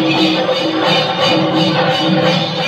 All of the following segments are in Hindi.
Thank you.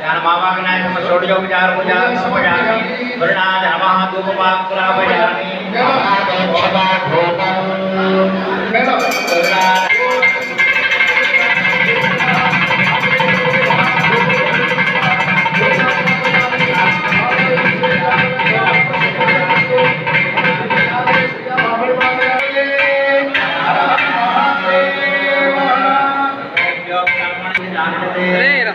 धर्मावाग्नाय समसोड्योपचार पूजा समजामि वृणाधर्मः धूपपाक्रापयामि ¡Venero!